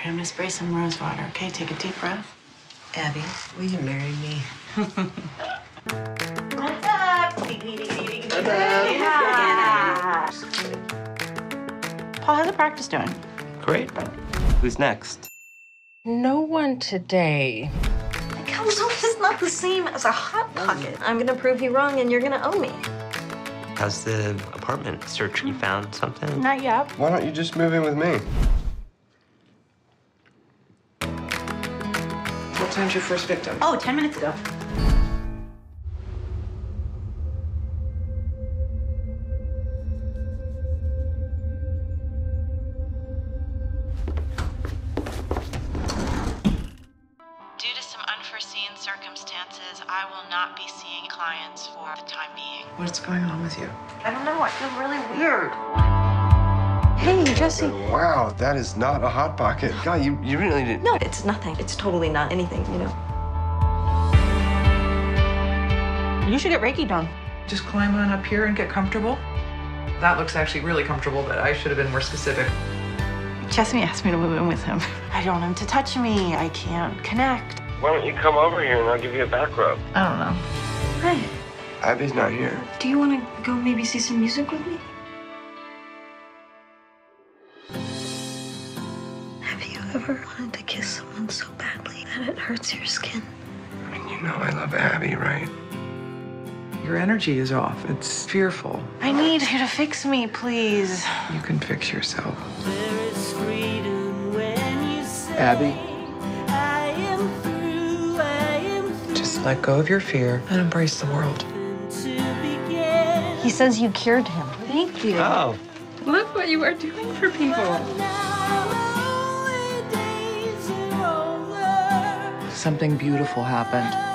Okay, I'm gonna spray some rose water. Okay, take a deep breath. Abby, will you marry me? What's up? Paul, how's the practice doing? Great. Who's next? No one today. Calzone is not the same as a hot pocket. I'm gonna prove you wrong, and you're gonna owe me. How's the apartment search? You found something? Not yet. Why don't you just move in with me? What time's your first victim? Oh, 10 minutes ago. Due to some unforeseen circumstances, I will not be seeing clients for the time being. What's going on with you? I don't know. I feel really weird. Hey, Jesse. Wow, that is not a hot pocket. God, you, you really didn't. No, it's nothing. It's totally not anything, you know. You should get Reiki done. Just climb on up here and get comfortable. That looks actually really comfortable, but I should have been more specific. Chesney asked me to move in with him. I don't want him to touch me. I can't connect. Why don't you come over here and I'll give you a back rub? I don't know. Hi. Abby's not here. do you want to go maybe see some music with me? Have you ever wanted to kiss someone so badly that it hurts your skin? I mean, you know I love Abby, right? Your energy is off. It's fearful. I need you to fix me, please. You can fix yourself. Abby. Through, Just let go of your fear and embrace the world. He says you cured him. Thank you. Oh, Look what you are doing for people. Something beautiful happened.